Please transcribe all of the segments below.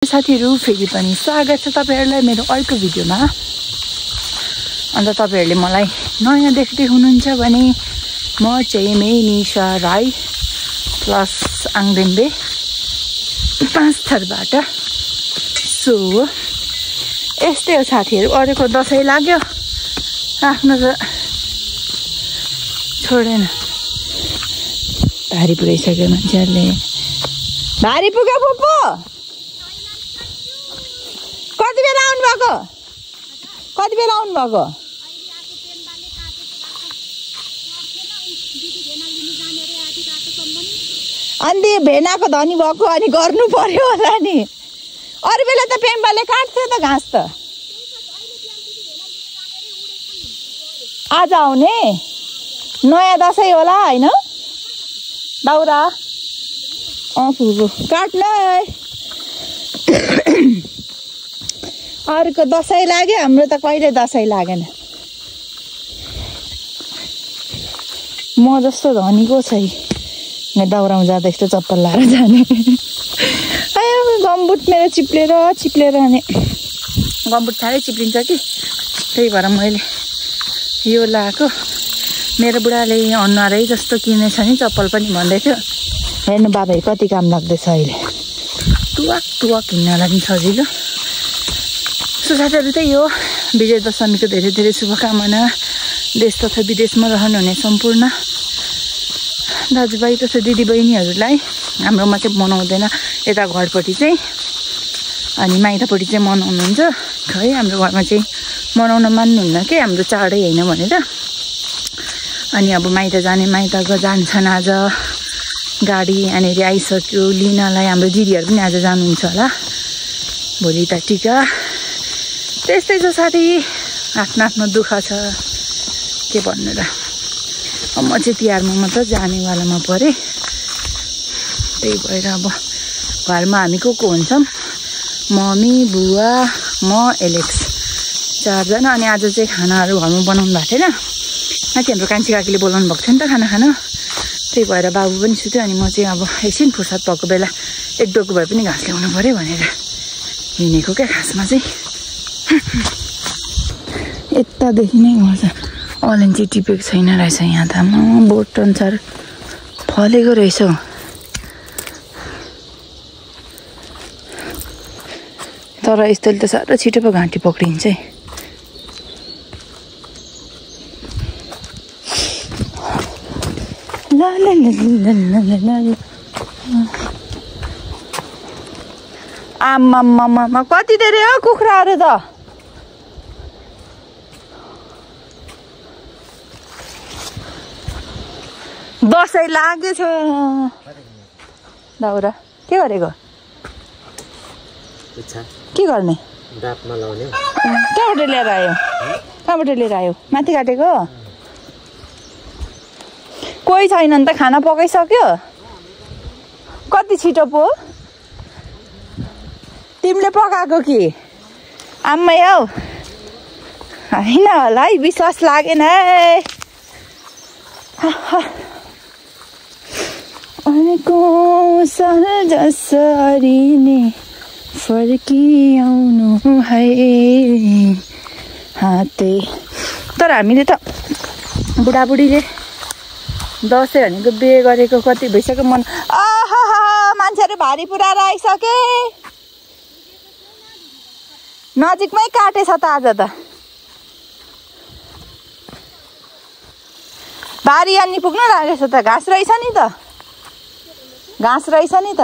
साथीहरू फेरि पनि स्वागत छ तपाईँहरूलाई मेरो अर्को भिडियोमा। अन्त तपाईँहरूले मलाई नयाँ देख्दै हुनुहुन्छ भने म चाहिँ मे निशा राई प्लस आङदेम्बे पाँच थरबाट सो यस्तै हो साथीहरू अरूको दसैँ लाग्यो। आफ्नो त छोडेन। भारी पुऱ्याइसक्यो मान्छेहरूले। भारी पुग्यो कति बेला आउनु भएको कति बेला आउनु भएको अनि भेनाको धनी भएको अनि गर्नु पर्यो होला नि। अरू बेला त पेम्बाले काट्थ्यो त घाँस त। आज आउने? नयाँ दसैँ होला होइन? दाउरा अँ काट्नु अर्को दसैँ लाग्यो हाम्रो त कहिले दसैँ लागेन। म जस्तो धनीको छै यहाँ दाउरामा जाँदा यस्तो चप्पल लाएर जाने। गम्बुट मेरो चिप्लेर चिप्लेर अनि गम्बुट साह्रै चिप्लिन्छ कि? त्यही भएर मैले यो लगाएको। मेरो बुढाले अनुहारै जस्तो किनेछ नि चप्पल पनि भन्दै थियो हेर्नु बाबाहरू कति काम लाग्दैछ अहिले। टुवाक टुवाक हिँड्नलाई पनि सजिलो। सो साथीहरू त्यही हो। विजय दशमीको धेरै धेरै शुभकामना। देश तथा विदेशमा रहनुहुने सम्पूर्ण दाजुभाइ तथा दिदीबहिनीहरूलाई। हाम्रोमा चाहिँ मनाउँदैन। यता घरपट्टि चाहिँ अनि माइतपट्टि चाहिँ मनाउनुहुन्छ। है हाम्रो घरमा चाहिँ मनाउन मान्नुहुन्न कि? हाम्रो चाडै होइन भनेर। अनि अब माइत जाने माइत जान्छन् आज। गाडी यहाँनिर आइसक्यो। लिनलाई हाम्रो दिदीहरू पनि आज जानुहुन्छ होला। भोलि त टिका। त्यस्तै छ साथी। आफ्नो आफ्नो दुःख छ। के भन्नु र? म चाहिँ तिहारमा मात्र जानेवालामा परेँ। त्यही भएर अब घरमा हामी को को हुन्छौँ? मम्मी बुवा म एलेक्स। चारजना अनि आज चाहिँ खानाहरू घरमा बनाउनु भएको थिएन। माथि हाम्रो कान्छी काकीले बोलाउनु भएको थियो नि त खाना खान। त्यही भएर बाबु पनि सुत्यो अनि म चाहिँ अब एकछिन फुर्सद भएको बेला एक डोको भए पनि घाँस ल्याउनु पऱ्यो भनेर हिँडेको क्या खासमा चाहिँ। यतादेखि नै गर्छ अलैँची टिपेको छैन रहेछ यहाँ त। म बोट अनुसार फलेको रहेछ हौ। तर यस्तोले त साह्रो छिटो पो घाँटी पक्रिन्छ है। आमा कति धेरै हो कुखुराहरू त? दसैँ लाग्यो छ दाउरा के गरेको के गर्ने कहाँबाट लिएर आयो कहाँबाट लिएर आयो माथि काटेको कोही छैन नि त खाना पकाइसक्यो कति छिटो पो तिमीले पकाएको कि आम्मै हौ होइन होला है विश्वास लागेन है अनि कौशल जसरी नै फर्किआउनु है। हाते। तर हामीले त बुढाबुढीले दसैँ भनेको बिहे गरेको कति भइसक्यो मन आहा मान्छेहरू भारी पुऱ्याएर आइसके नजिकमै काटेछ त आज त। भारी अनि पुग्नु लागेछ त घाँस रहेछ नि त। घाँस रहेछ नि त।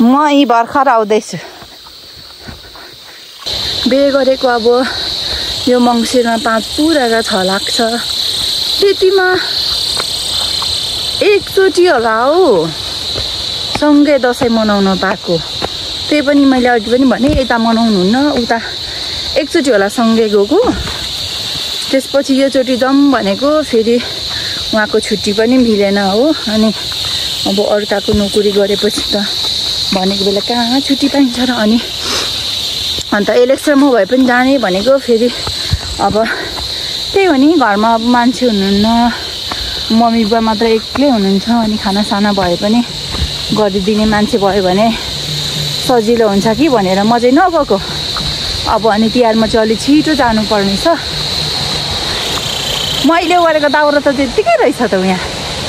म यहीँ भर्खर आउँदैछु। बिहे गरेको अब यो मङ्सिरमा पाँच पुरा छ लाग्छ। त्यतिमा एकचोटि होला हौ। सँगै दसैँ मनाउन पाएको। त्यही पनि मैले अघि पनि भने यता मनाउनुहुन्न उता एकचोटि होला सँगै गएको। त्यसपछि योचोटि जाउँ भनेको फेरि उहाँको छुट्टी पनि मिलेन हो। अनि अब अर्काको नोकरी गरेपछि त भनेको बेला कहाँ छुट्टी पाइन्छ र अनि अन्त इलेक्सन म भए पनि जाने भनेको फेरि अब त्यही हो नि घरमा अब मान्छे हुनुहुन्न मम्मी बुवा मात्र एक्लै हुनुहुन्छ अनि खानासाना भए पनि गरिदिने मान्छे भयो भने सजिलो हुन्छ कि भनेर म चाहिँ नगएको अब अनि तिहारमा चाहिँ अलिक छिटो छ। मैले गरेको दाउरा त त्यत्तिकै रहेछ त यहाँ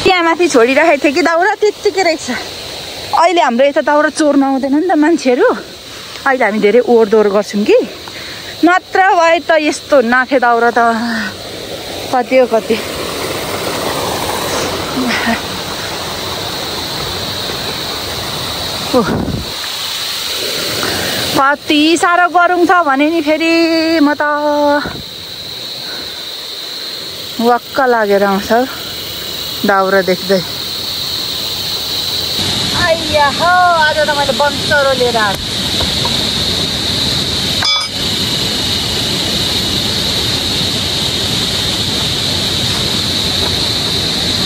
त्यहाँ माथि छोडिराखेको थिएँ कि दाउरा? त्यत्तिकै रहेछ। अहिले हाम्रो यता दाउरा चोर्न आउँदैन नि त मान्छेहरू। अहिले हामी धेरै ओहोरदोहोर गर्छौँ कि। नत्र भए त यस्तो नाथे दाउरा त। कति हो कति? कति साह्रो गरौँ छ भने नि फेरि म त वाक्क लागेर आउँछ दाउरा देख्दै आइया हो आज त मैले बन्चरो लिएर आएको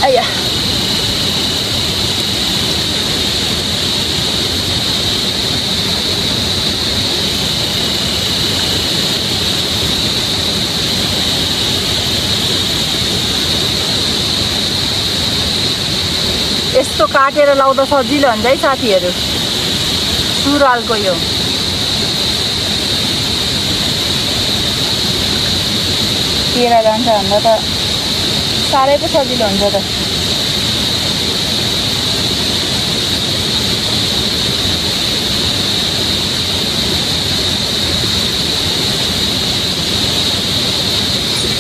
आइया यस्तो काटेर लाउँदा सजिलो हुन्छ है साथीहरू। सुरुवालको यो। तेह्र जान्छ भन्दा त साह्रै पो सजिलो हुन्छ त।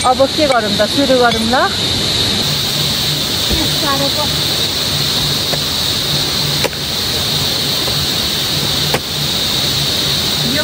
अब के गरौँ त? सुरु गरौँ ल साह्रो पो यो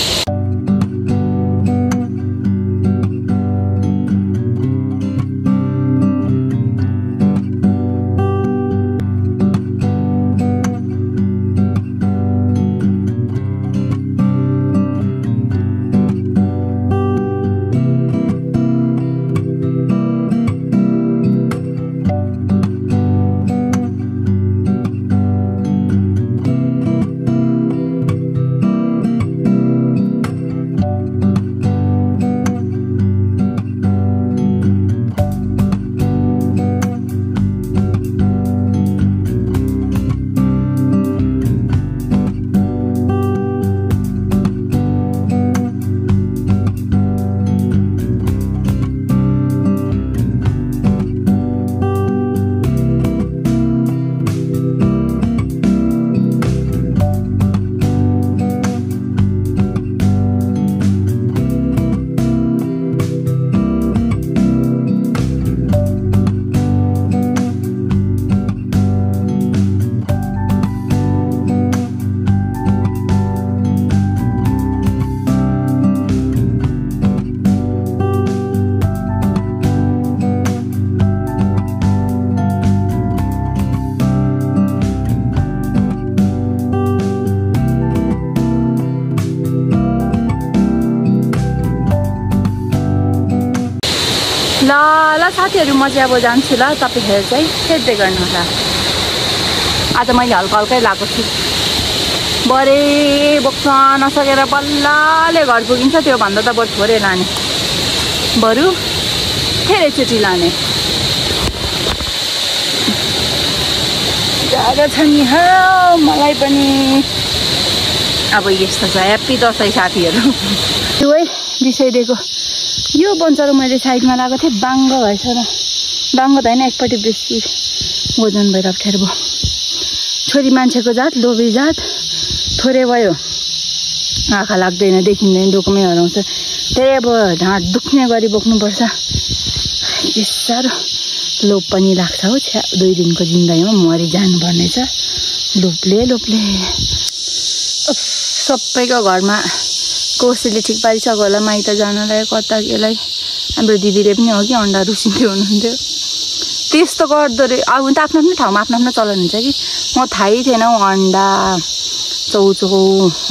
साथीहरू म चाहिँ अब जान्छु ल तपाईँहरू चाहिँ हेर्दै गर्नु होला आज मैले हल्का हल्कै लगाएको छु। भरे बोक्न नसकेर बल्लले घर पुगिन्छ त्यो भन्दा त बरु थोरै लाने। बरु धेरैचोटि लाने। जाडो छ नि मलाई पनि। अब यस्तो छ ह्याप्पी दसैँ साथीहरू। त्यो है यो बन्चरो मैले साइडमा लगाएको थिएँ बाङ्गो भएछ र। बाङ्गो त होइन एकपट्टि बेसी वजन भएर अप्ठ्यारो भयो छोरी मान्छेको जात लोभी जात थोरै भयो। आँखा लाग्दैन देखिँदैन डोकुमै हराउँछ। त्यही अब ढाँट दुख्ने गरी बोक्नुपर्छ। के साह्रो लोभ पनि लाग्छ हो छ्या दुई दिनको जिन्दगीमा मरि जानुपर्ने छ लोभले। उफ, सबैको घरमा कसैले ठिक पारिसक्यो होला माइत जानलाई कता केलाई हाम्रो दिदीले पनि हो कि अन्डा रुसिन्थ्यो हुनुहुन्थ्यो। त्यस्तो गर्दो रहे अब त आफ्नो आफ्नो ठाउँमा आफ्नो आफ्नो चलन हुन्छ कि। म थाहै थिएन हौ अन्डा चौचौ हो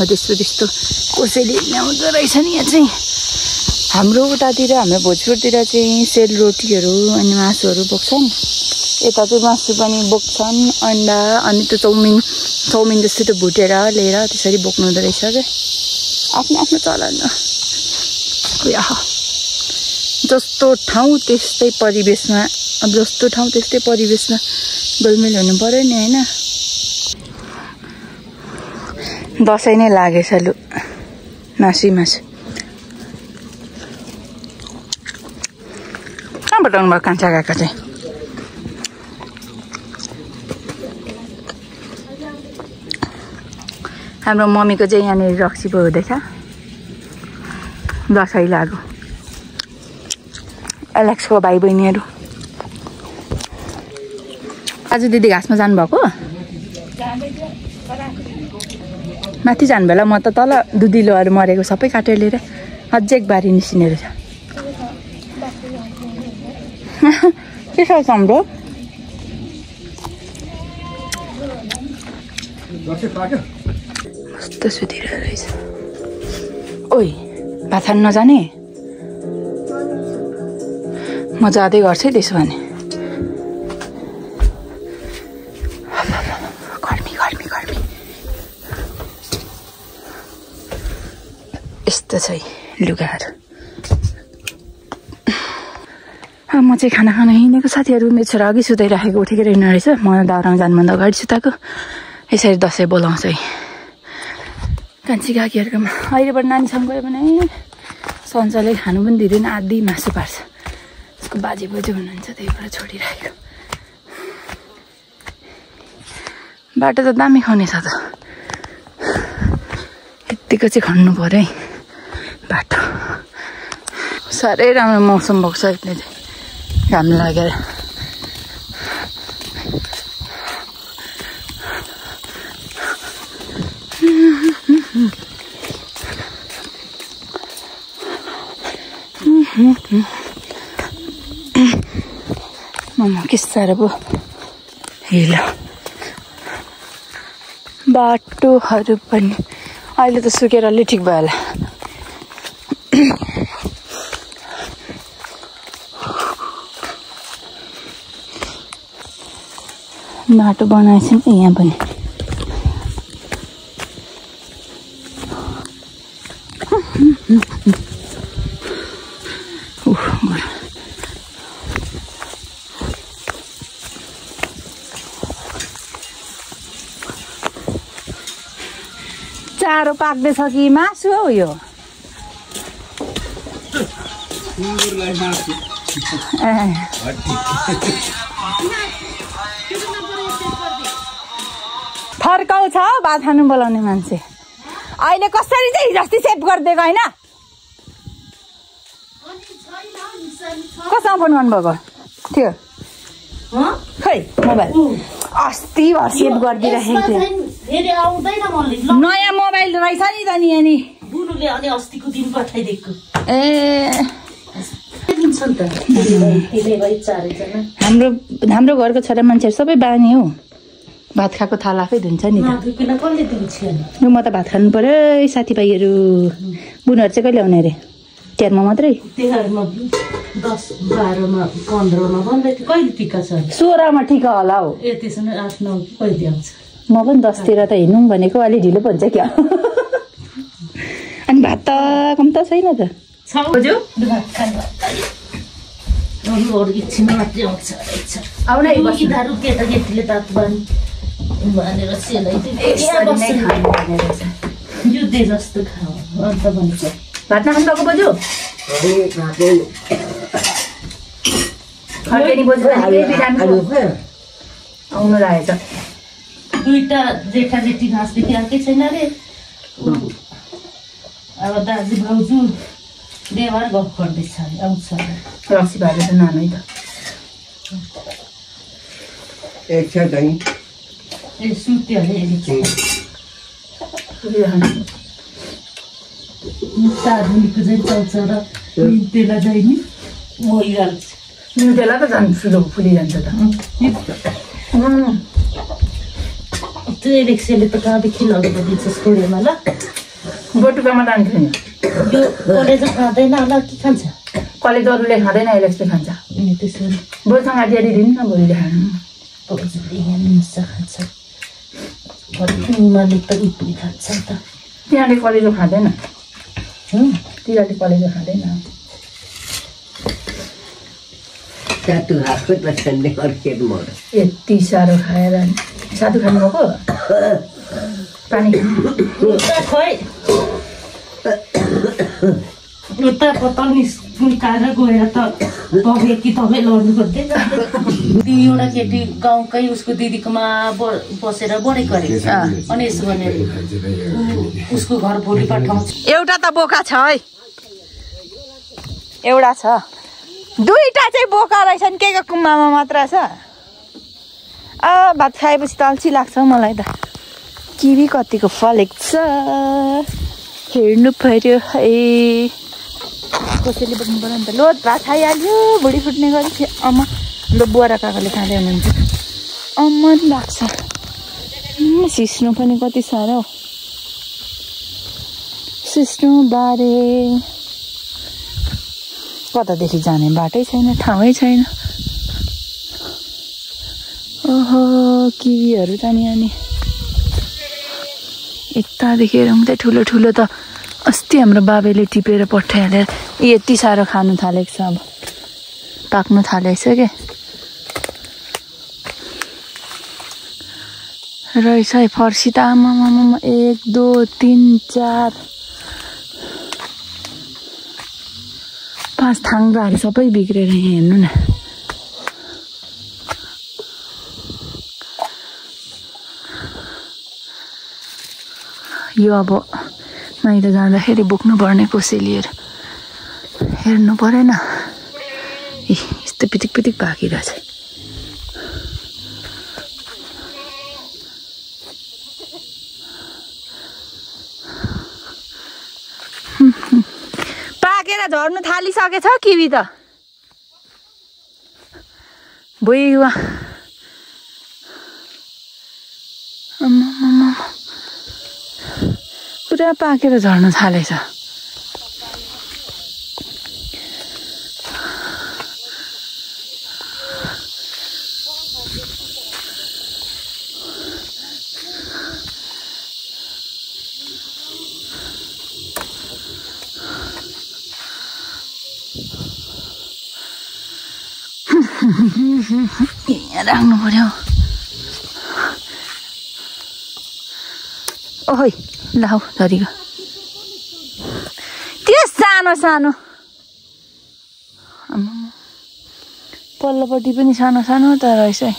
त्यस्तो त्यस्तो। कसैले ल्याउँदो रहेछ नि यहाँ चाहिँ। हाम्रो उतातिर हाम्रो भोजपुरतिर चाहिँ सेलरोटीहरू अनि मासुहरू बोक्छन्। यता चाहिँ मासु पनि बोक्छन् अन्डा अनि त्यो चाउमिन चाउमिन जस्तो त्यो भुटेर लिएर त्यसरी बोक्नु हुँदो रहेछ क्या। आफ्नो आफ्नो चलन। जस्तो ठाउँ त्यस्तै परिवेशमा अब जस्तो ठाउँ त्यस्तै परिवेशमा गोलमेल हुनु पऱ्यो नि होइन। दसैँ नै लागेछ लु मासु मासु। कहाँबाट आउनुभयो कान्छा काका चाहिँ? हाम्रो मम्मीको चाहिँ यहाँनिर रक्सी पो हुँदैछ। दसैँ लागु। एलेक्सको भाइ बहिनीहरू आज दिदी घाँसमा जानुभएको? माथि जानु बेला म त तल दुधिलोहरू मरेको सबै काटेर लिएर अझै बारी निस्किने रहेछ। के छ हाम्रो कस्तो सुतिरहेको रहेछ ओइ भात नजाने म जाँदै गर्छु है त्यसो भने गर्मी गर्मी गर्मी यस्तो छ है लुगाहरू म चाहिँ खाना खान हिँडेको साथीहरू मेरो छोरा अघि सुताइराखेको उठेको रहेन रहेछ म दाउरामा जानुभन्दा अगाडि सुताएको यसरी दसैँ बोलाउँछ है कान्छी काकीहरूकोमा अहिलेबाट नानीसँग गयो भने सन्चले खानु पनि दिँदैन आधी मासु पार्छ। उसको बाजे बोजू हुनुहुन्छ त्यही भएर छोडिराखेको। बाटो त दामी खने छ त। यत्तिको चाहिँ खन्नु पऱ्यो है बाटो। साह्रै राम्रो मौसम भएको छ यसले चाहिँ घाम लागेर। ममा के साह्रो हिलो बाटोहरू पनि अहिले त सुकेर अलि ठिक भयो होला बाटो बनाएछ नि यहाँ पनि उफ, गरम। पाक्दैछ कि? मासु हौ यो। ए। फर्काउँछ हौ भात खानु बोलाउने मान्छे। अहिले कसरी चाहिँ हिजो अस्ति सेभ गरिदिएको होइन? कसँग फोन गर्नुभएको? थियो खै मोबाइल। अस्ति भर सेभ गरिदिइराखेको थियो फेरि आउँदैन मैले ल। नयाँ मोबाइल रहेछ नि त नि यहाँ नि बुनुले अनि अस्तिको दिन पठाइदिएको। ए। हाम्रो हाम्रो घरको छोरा मान्छेहरू सबै बानी हौ। भात खाएको थाला आफै धुन्छ नि लु म त भात खानु पऱ्यो है साथीभाइहरू। बुनहरू चाहिँ कहिले आउने अरे तिहारमा मात्रै? सोह्रमा ठिक होला हौ। ए त्यसो आठ नौ कहिले आउँछ? म पनि दसतिर त हिँडौँ भनेको अलिक ढिलो पो हुन्छ क्या। अनि भात त कम त छैन त। छ भन्छ। भात नखानु भएको बोजू आउनु लागेछ दुईटा जेठा जेठी घाँसदेखि आएकै छैन अरे अब दाजु भाउजू व्यवहार गफ गर्दैछ अरे आउँछ रक्सी भाइले त नानु है त एक छ दही ए सुत्यो अरे तारुनीको चाहिँ चल्छ र त्यसलाई चाहिँ नि मरिहाल्छ त्यसलाई त झन् ठुलो फुलिजान्छ त त कहाँदेखि लगेर दिन्छ छोडेमा ल बटुकामा लान्थ्यो नि यो कलेज खाँदैन होला के खान्छ कलेज अरूले खाँदैन एलेक्सले खान्छ त्यसो बोलसँग आधी दिनु न भोलिले खानु खान्छ उनीहरूले त इडली खान्छ त तिनीहरूले कलेजो खाँदैन हुँ? तिनीहरूले कलेजो खाँदैन सातु यति साह्रो खाएर साधु खानुभएको पानी। उता खोइ। उता निस निकालेर गएर त तपाईँ कि तपाईँ लड्नु खोज्दै एउटा केटी गाउँकै उसको दिदीकोमा ब- बसेर बढेको अरे अनि यसो भनेर ऊ- उसको घर भोलि पठाउँछ एउटा त बोका छ है। एउटा छ। दुईटा चाहिँ बोका रहेछन्। के को कुम्बामा मात्र छ। आ भात खाएपछि त अल्छी लाग्छ मलाई त। किवी कतिको फलेको छ? हेर्नु पर्यो है। कसैले बोक्नु पऱ्यो नि त। लोत भात खाइहाल्यो भुँडी फुट्ने गरी थियो अम्मा हाम्रो बुवा काकाले खाँदै हुनुहुन्छ। अम्मा लाग्छ। सिस्नु पनि कति साह्रो। सिस्नु बारे। कतादेखि जाने बाटै छैन ठाउँै छैन। ओहो किवीहरू त नि अनि यतादेखि त ठुलो ठुलो त अस्ति हाम्रो बाबैले टिपेर पठाइहालेर यति साह्रो खानु थालेको छ अब। पाक्नु थालेको छ क्या रहेछ है फर्सी त आमामामा एक दो तिन चार पाँच थाङ्गाहरू सबै बिग्रेर यहाँ हेर्नु न। यो अब माइत जाँदाखेरि बोक्नुपर्ने कोसेलीहरू। हेर्नु परेन। ए यस्तो पिटिक पिटिक भागिरहेछ। पाकेर झर्नु थालिसकेछ किवी त। भुइँमा आम्मामामा। पुरा पाकेर झर्न थालेछ। राख्नु पर्यो। ओहै लाउ धरीको त्यो सानो सानो। पल्लोपट्टि पनि सानो सानो त रहेछ है।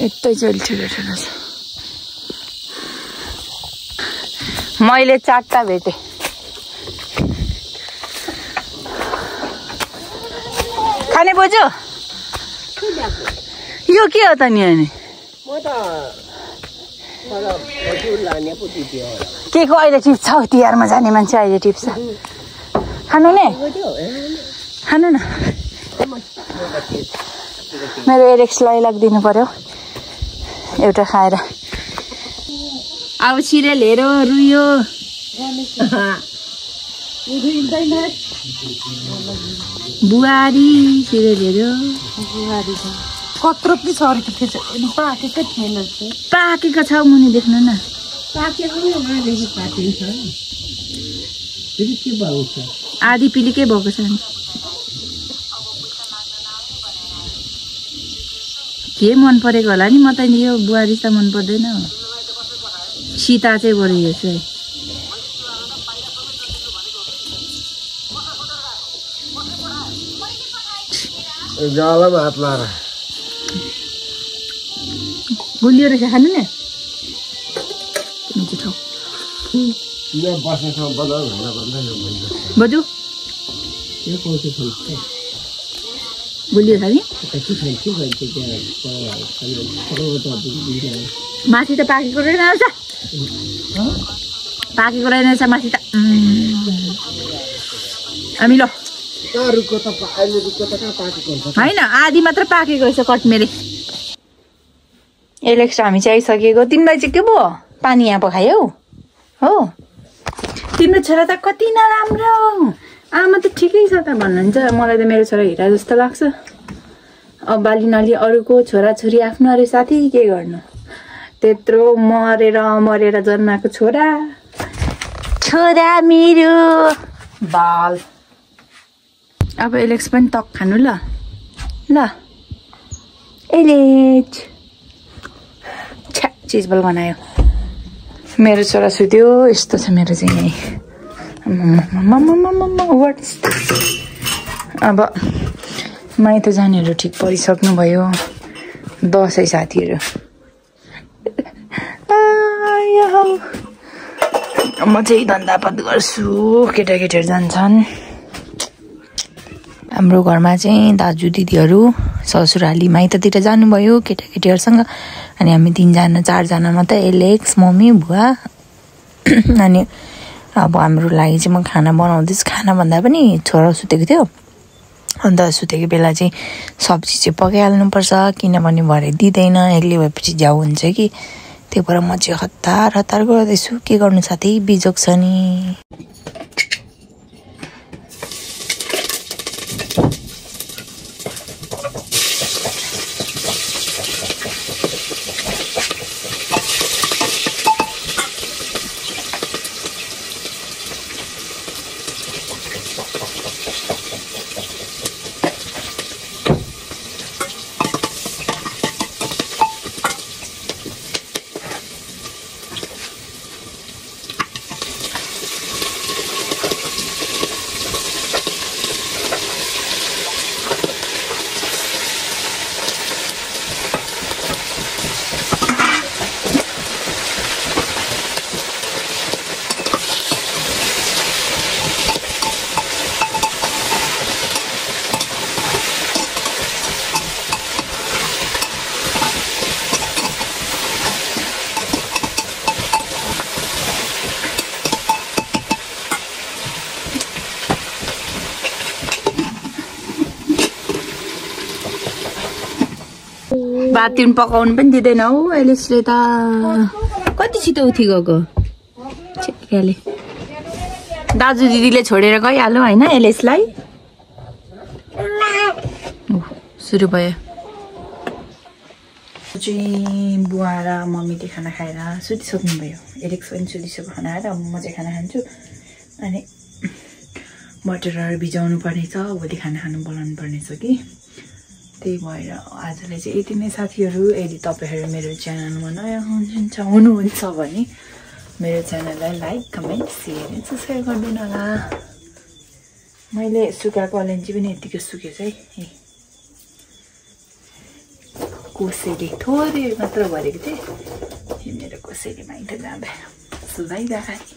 यतै चाहिँ ठुलो ठुलो छ मैले चारवटा भेटेँ। खाने बोजू? यो के हो त नि अनि के को अहिले टिप्छ? हौ तिहारमा जाने मान्छे अहिले टिप्छ। खानु ने? खानु न। मेरो एरेक्सलाई लगिदिनु पर्यो। एउटा खाएर। अब सिरियल हेऱ्यो रुयो। बुहारी सिरियल हेऱ्यो कत्रो पनि छ अरे त्यो पाकेकै थिएन पाकेको छ मुनि देख्नु न। फेरि के पाउँछ आधी पिलिकै भएको छ। नि के मन परेको होला नि? म त नि यो बुहारी त मन पर्दैन हो। सीता चाहिँ बरु यो चाहिँ। जालामा हात लाएर खान्छ के खान्छ त्यहाँ पकाउनु त दिइरह्यो माथि त पाकेको रहेन रहेछ पाकेको रहेन रहेछ माथि त। हामी ल होइन आधी मात्र पाकेको रहेछ कटमेरे एलेक्स हामी चाहिँ आइसकेको तिमीलाई चाहिँ के भयो पानी यहाँ पखायो हो तिम्रो छोरा त कति नराम्रो आमा त ठिकै छ त भन्नुहुन्छ मलाई त मेरो छोरा हिरा जस्तो लाग्छ अब बाली नली अरूको छोराछोरी आफ्नो अरे साथी के गर्नु त्यत्रो मरेर मरेर जन्माएको छोरा छोरा मेरो बाल अब एलेक्स पनि टक खानु ल ल एलेक्स चिजबल बनायो। मेरो छोरा सुत्यो यस्तो छ मेरो चाहिँ यही वाट अब माइत जानेहरू ठिक परिसक्नुभयो दसैँ साथीहरू। म चाहिँ धन्दापात गर्छु। केटाकेटीहरू जान्छन्। हाम्रो घरमा चाहिँ दाजु दिदीहरू ससुराली माइततिर जानुभयो। केटाकेटीहरूसँग अनि हामी तिनजना चारजना मात्रै एलेक्स मम्मी बुवा। अनि अब हाम्रो लागि चाहिँ म खाना बनाउँदैछु। खाना भन्दा पनि छोरा सुतेको थियो। अन्त सुतेको बेला चाहिँ सब्जी चाहिँ पकाइहाल्नुपर्छ किनभने भरे दिँदैन। एक्लै भएपछि झ्याउ हुन्छ कि। त्यही भएर म चाहिँ हतार हतार गर्दैछु के गर्नु साथै? बिजोग छ नि। तिन पकाउनु पनि दिँदैन हौ अहिलेसले त कति छिटो उठि गएको दाजु दिदीले छोडेर गइहाल्यो होइन एलेसलाई सुरु भयो चाहिँ बुवा र मम्मीले खाना खाएर सुतिसक्नु भयो एलेक्स पनि सुतिसक्यो खाना खाएर म चाहिँ खाना खान्छु अनि मटरहरू भिजाउनु पर्नेछ भोलि खाना खानु बोलाउनु पर्नेछ कि त्यही भएर आजलाई चाहिँ यति नै साथीहरू। यदि तपाईँहरू मेरो च्यानलमा नयाँ हुनुहुन्छ हुनुहुन्छ भने मेरो च्यानललाई like comment share and subscribe गरिदिनु होला। मैले सुकाएको अलैँची पनि यत्तिको सुकेछ है। ए। कोसेली थोरै मात्र भरेको थिएँ। मेरो कोसेली माइत जाँदा सुधाइरहेको